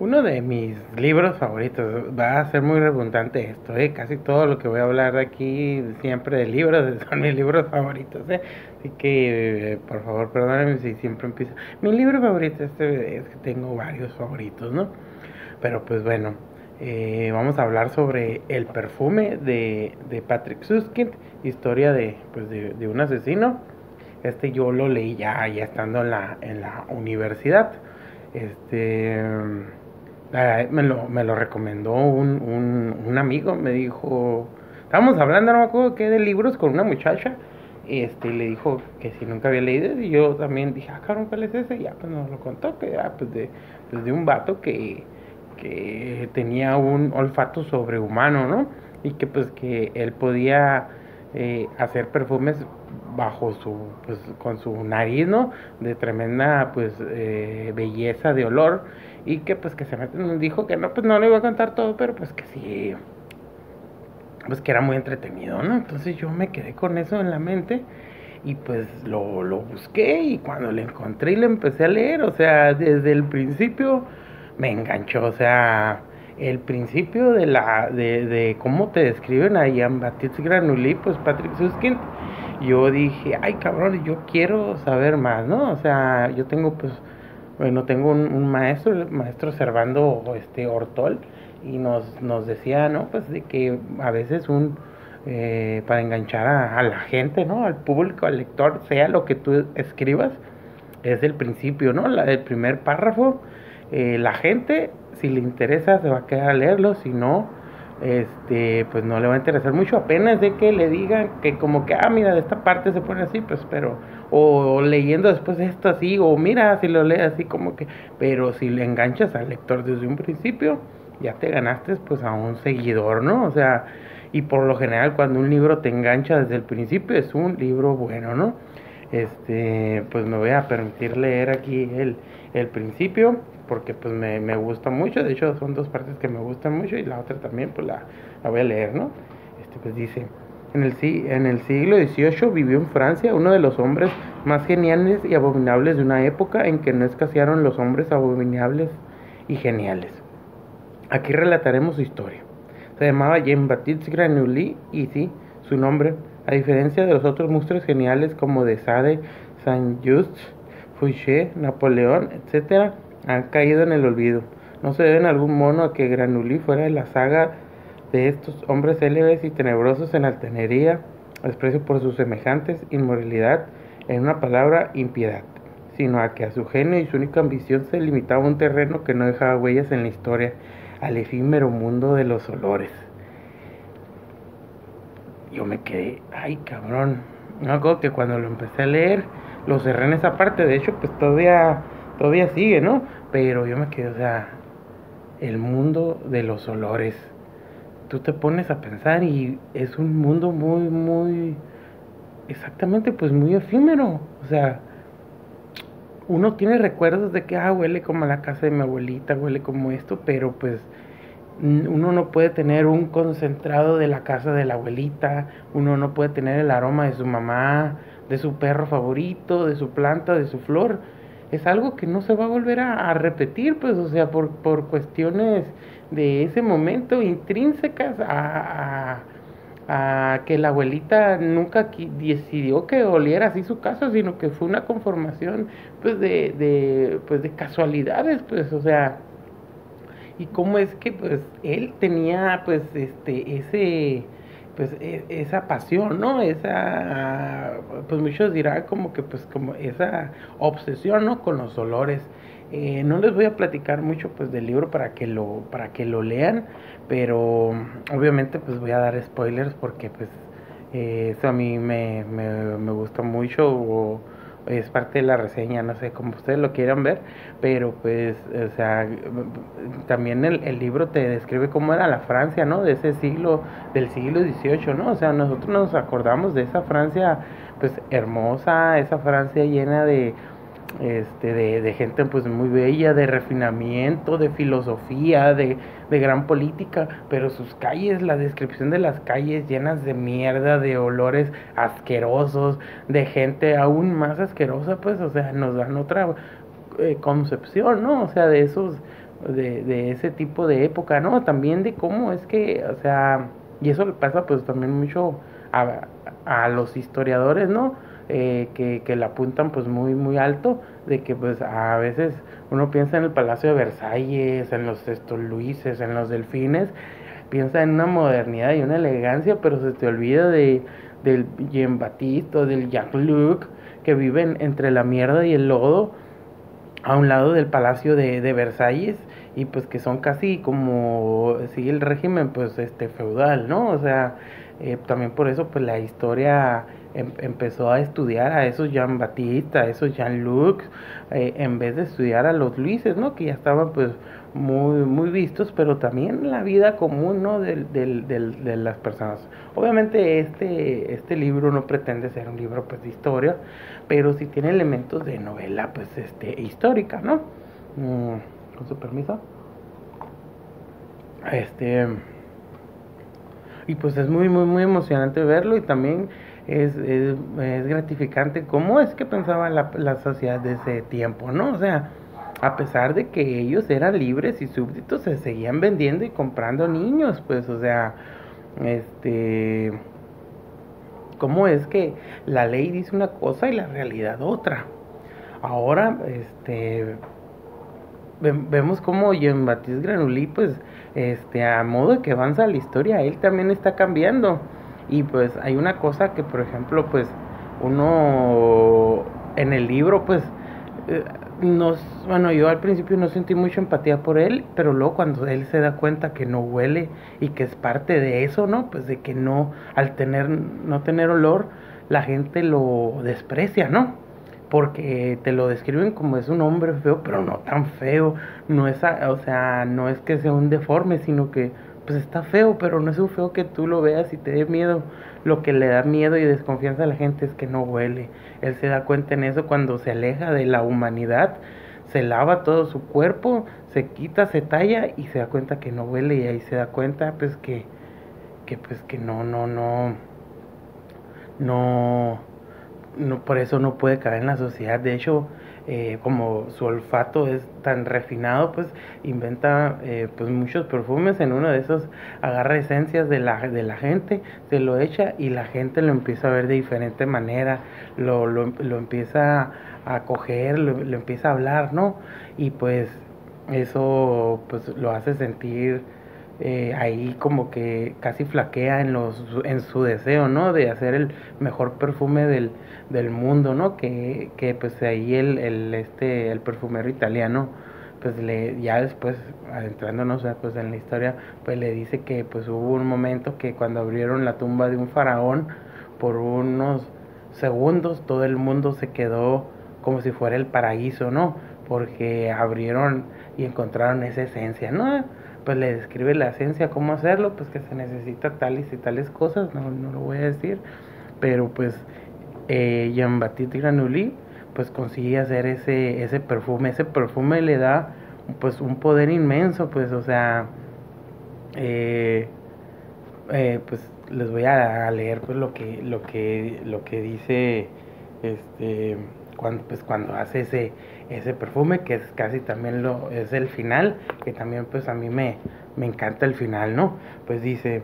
Uno de mis libros favoritos, va a ser muy redundante esto, ¿eh? casi todo lo que voy a hablar aquí siempre de libros son mis libros favoritos, ¿eh? así que eh, por favor perdónenme si siempre empiezo. Mi libro favorito este es que tengo varios favoritos, ¿no? Pero pues bueno, eh, vamos a hablar sobre el perfume de, de Patrick Suskind, historia de, pues de, de, un asesino. Este yo lo leí ya, ya estando en la, en la universidad. Este me lo, me lo recomendó un, un, un, amigo, me dijo, estábamos hablando, no me acuerdo qué, de libros con una muchacha, este, y le dijo que si nunca había leído, y yo también dije, ah, cabrón, ¿cuál es ese? Y ya, pues nos lo contó, que era pues de, pues de un vato que, que tenía un olfato sobrehumano, ¿no? Y que pues que él podía eh, hacer perfumes bajo su, pues con su nariz, ¿no? De tremenda, pues, eh, belleza de olor y que pues que se meten, dijo que no, pues no le iba a contar todo, pero pues que sí, pues que era muy entretenido, ¿no? Entonces yo me quedé con eso en la mente y pues lo, lo busqué y cuando lo encontré y lo empecé a leer, o sea, desde el principio me enganchó, o sea, el principio de la de, de cómo te describen a Jean Baptiste Granulli, pues Patrick Suskind, yo dije, ay cabrón, yo quiero saber más, ¿no? O sea, yo tengo pues bueno, tengo un, maestro, el maestro Servando este, Hortol, y nos, nos decía, ¿no? Pues de que a veces un, eh, para enganchar a, la gente, ¿no? Al público, al lector, sea lo que tú escribas, es el principio, ¿no? La, el primer párrafo, eh, la gente, si le interesa, se va a quedar a leerlo, si no, este, pues no le va a interesar mucho, apenas de que le digan que como que, ah, mira, de esta parte se pone así, pues, pero, o leyendo después esto así, o mira, si lo lee así como que, pero si le enganchas al lector desde un principio, ya te ganaste pues a un seguidor, ¿no? O sea, y por lo general cuando un libro te engancha desde el principio es un libro bueno, ¿no? Este, pues me voy a permitir leer aquí el, el principio porque pues me, me, gusta mucho, de hecho son dos partes que me gustan mucho y la otra también pues la, la voy a leer, ¿no? Este pues dice, en el, siglo XVIII vivió en Francia uno de los hombres más geniales y abominables de una época en que no escasearon los hombres abominables y geniales. Aquí relataremos su historia. Se llamaba Jean-Baptiste Granulli y sí, su nombre, a diferencia de los otros monstruos geniales como de Sade, Saint-Just, Fouché, Napoleón, etc., han caído en el olvido. No se debe en algún mono a que Granulli fuera de la saga de estos hombres célebres y tenebrosos en altanería, desprecio por sus semejantes, inmoralidad, en una palabra, impiedad, sino a que a su genio y su única ambición se limitaba un terreno que no dejaba huellas en la historia, al efímero mundo de los olores. Yo me quedé, ay cabrón, no acuerdo que cuando lo empecé a leer, lo cerré en esa parte, de hecho pues todavía, todavía sigue, ¿no? Pero yo me quedé, o sea, el mundo de los olores. Tú te pones a pensar y es un mundo muy, muy, exactamente, pues muy efímero. O sea, uno tiene recuerdos de que, ah, huele como a la casa de mi abuelita, huele como esto, pero pues uno no puede tener un concentrado de la casa de la abuelita, uno no puede tener el aroma de su mamá, de su perro favorito, de su planta, de su flor. Es algo que no se va a volver a, repetir, pues, o sea, por, por cuestiones de ese momento intrínsecas a, a, que la abuelita nunca decidió que oliera así su casa, sino que fue una conformación, pues, de, de, pues, de casualidades, pues, o sea, y cómo es que pues él tenía pues este ese pues e, esa pasión no esa pues muchos dirán como que pues como esa obsesión no con los olores eh, no les voy a platicar mucho pues del libro para que lo para que lo lean pero obviamente pues voy a dar spoilers porque pues eh, eso a mí me, me, me gusta mucho o, es parte de la reseña, no sé, como ustedes lo quieran ver, pero pues, o sea, también el, el, libro te describe cómo era la Francia, ¿no? De ese siglo, del siglo XVIII, ¿no? O sea, nosotros nos acordamos de esa Francia, pues, hermosa, esa Francia llena de este, de, de, gente pues muy bella, de refinamiento, de filosofía, de, de, gran política, pero sus calles, la descripción de las calles llenas de mierda, de olores asquerosos, de gente aún más asquerosa, pues, o sea, nos dan otra eh, concepción, ¿no? O sea, de esos, de, de ese tipo de época, ¿no? También de cómo es que, o sea, y eso le pasa pues también mucho a, a los historiadores, ¿no? Eh, que, que la apuntan pues muy muy alto de que pues a veces uno piensa en el Palacio de Versalles, en los estos Luises, en los delfines, piensa en una modernidad y una elegancia, pero se te olvida de del Jean Baptiste o del Jean-Luc que viven entre la mierda y el lodo a un lado del Palacio de, de Versalles y pues que son casi como sigue el régimen pues este feudal, ¿no? O sea, eh, también por eso pues la historia em, empezó a estudiar a esos Jean Baptiste, a esos Jean Luc, eh, en vez de estudiar a los Luises, ¿no? Que ya estaban pues muy, muy vistos, pero también la vida común, ¿no? Del, del, del, de las personas. Obviamente este, este libro no pretende ser un libro pues de historia, pero sí tiene elementos de novela pues este histórica, ¿no? Mm, con su permiso. Este y pues es muy, muy, muy emocionante verlo y también es, es, es gratificante cómo es que pensaba la, la, sociedad de ese tiempo, ¿no? O sea, a pesar de que ellos eran libres y súbditos, se seguían vendiendo y comprando niños, pues, o sea, este, cómo es que la ley dice una cosa y la realidad otra. Ahora, este, vemos como Jean-Baptiste Granulí, pues, este, a modo que avanza la historia, él también está cambiando. Y pues hay una cosa que, por ejemplo, pues, uno en el libro, pues, eh, nos, bueno, yo al principio no sentí mucha empatía por él, pero luego cuando él se da cuenta que no huele y que es parte de eso, ¿no? Pues de que no, al tener, no tener olor, la gente lo desprecia, ¿no? porque te lo describen como es un hombre feo, pero no tan feo, no es, o sea, no es que sea un deforme, sino que pues está feo, pero no es un feo que tú lo veas y te dé miedo. Lo que le da miedo y desconfianza a la gente es que no huele. Él se da cuenta en eso cuando se aleja de la humanidad, se lava todo su cuerpo, se quita, se talla y se da cuenta que no huele y ahí se da cuenta pues que que pues que no no no no no, por eso no puede caer en la sociedad. De hecho, eh, como su olfato es tan refinado, pues inventa eh, pues muchos perfumes. En uno de esos agarra esencias de la, de la gente, se lo echa y la gente lo empieza a ver de diferente manera, lo, lo, lo empieza a coger, lo, lo, empieza a hablar, ¿no? Y pues eso pues lo hace sentir eh, ahí como que casi flaquea en, los, en su deseo, ¿no? De hacer el mejor perfume del, del mundo, ¿no? Que, que pues ahí el, el, este, el perfumero italiano, pues le, ya después, adentrándonos pues en la historia, pues le dice que pues hubo un momento que cuando abrieron la tumba de un faraón, por unos segundos todo el mundo se quedó como si fuera el paraíso, ¿no? Porque abrieron y encontraron esa esencia, ¿no? Pues le describe la esencia, cómo hacerlo, pues que se necesita tales y tales cosas, no, no lo voy a decir, pero pues eh, Jean-Baptiste Granulli pues consigue hacer ese, ese perfume, ese perfume le da pues un poder inmenso, pues o sea, eh, eh, pues les voy a leer pues lo que, lo que, lo que dice este cuando pues cuando hace ese ese perfume que es casi también lo es el final que también pues a mí me, me encanta el final no pues dice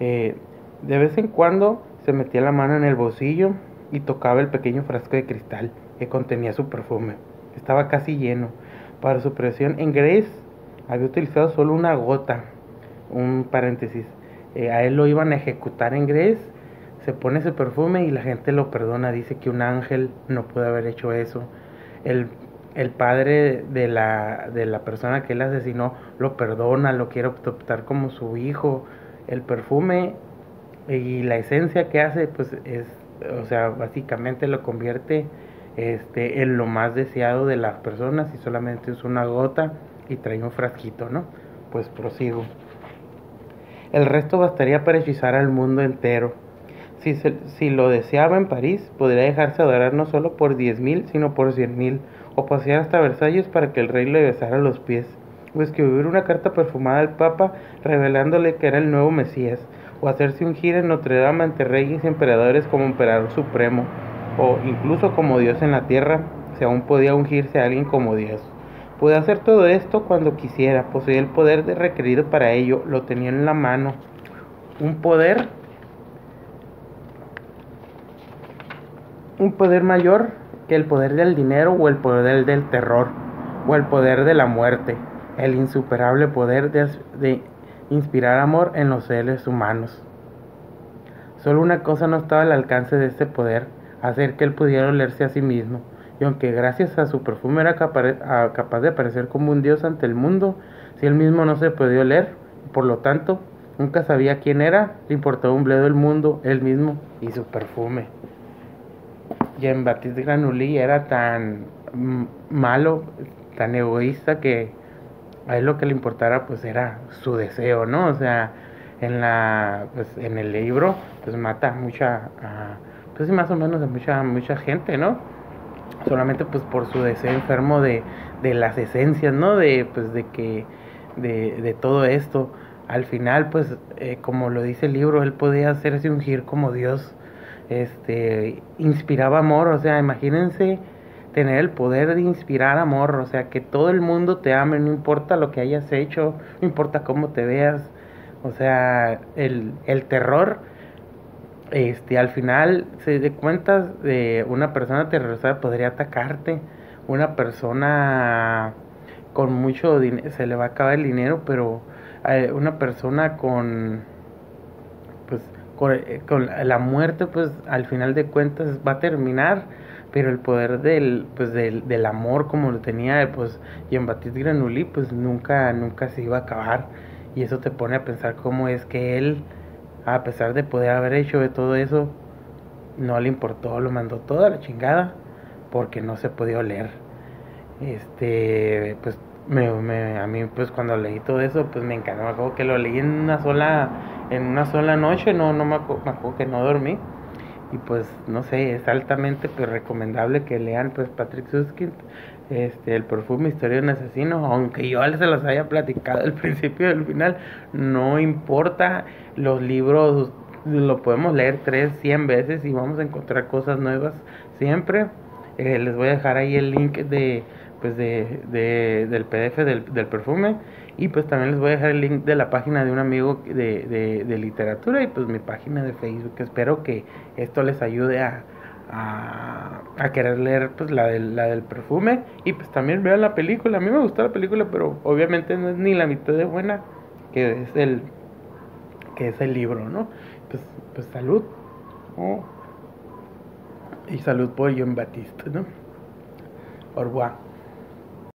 eh, de vez en cuando se metía la mano en el bolsillo y tocaba el pequeño frasco de cristal que contenía su perfume. Estaba casi lleno. Para su presión en Grace había utilizado solo una gota un paréntesis eh, a él lo iban a ejecutar en Grace se pone ese perfume y la gente lo perdona dice que un ángel no puede haber hecho eso el el padre de la, de la persona que él asesinó lo perdona, lo quiere adoptar como su hijo. El perfume y la esencia que hace, pues es, o sea, básicamente lo convierte este, en lo más deseado de las personas y solamente es una gota y trae un frasquito, ¿no? Pues prosigo. El resto bastaría para hechizar al mundo entero. Si, se, si lo deseaba en París, podría dejarse adorar no solo por diez mil, sino por cien mil o pasear hasta Versalles para que el rey le besara los pies, o escribir una carta perfumada al Papa revelándole que era el nuevo Mesías, o hacerse un giro en Notre Dame ante reyes y emperadores como emperador supremo, o incluso como Dios en la tierra, si aún podía ungirse a alguien como Dios. Podía hacer todo esto cuando quisiera, poseía el poder requerido para ello, lo tenía en la mano. Un poder un poder mayor que el poder del dinero o el poder del terror o el poder de la muerte, el insuperable poder de, inspirar amor en los seres humanos. Solo una cosa no estaba al alcance de este poder, hacer que él pudiera olerse a sí mismo, y aunque gracias a su perfume era capaz de aparecer como un dios ante el mundo, si él mismo no se podía oler, por lo tanto, nunca sabía quién era, le importaba un bledo el mundo, él mismo y su perfume. Jean-Baptiste Granulli era tan malo, tan egoísta que a él lo que le importara pues era su deseo, ¿no? O sea, en la pues, en el libro pues mata mucha pues más o menos a mucha mucha gente, ¿no? Solamente pues por su deseo enfermo de, de las esencias, ¿no? De pues de que de, de todo esto. Al final pues eh, como lo dice el libro, él podía hacerse ungir como Dios este, inspiraba amor, o sea, imagínense tener el poder de inspirar amor, o sea, que todo el mundo te ame, no importa lo que hayas hecho, no importa cómo te veas, o sea, el, el terror, este, al final se de cuentas de una persona terrorizada podría atacarte, una persona con mucho dinero, se le va a acabar el dinero, pero eh, una persona con, pues, eh, con, la muerte pues al final de cuentas va a terminar pero el poder del pues del, del amor como lo tenía pues Jean-Baptiste Granulli pues nunca nunca se iba a acabar. Y eso te pone a pensar cómo es que él a pesar de poder haber hecho de todo eso no le importó lo mandó toda la chingada porque no se podía oler. Este pues me, me, a mí pues cuando leí todo eso pues me encantó. Me que lo leí en una sola en una sola noche no no me acuerdo, que no dormí. Y pues no sé es altamente pues recomendable que lean pues Patrick Suskind este el perfume historia de un asesino aunque yo se los haya platicado al principio y al final no importa los libros lo podemos leer tres cien veces y vamos a encontrar cosas nuevas siempre. Eh, les voy a dejar ahí el link de pues de, de, del PDF del, del, perfume. Y pues también les voy a dejar el link de la página de un amigo de, de, literatura y pues mi página de Facebook. Espero que esto les ayude a, a, a, querer leer pues la del, la del perfume. Y pues también vean la película. A mí me gustó la película pero obviamente no es ni la mitad de buena que es el que es el libro no pues, pues salud. Y salud por John Batista no Au.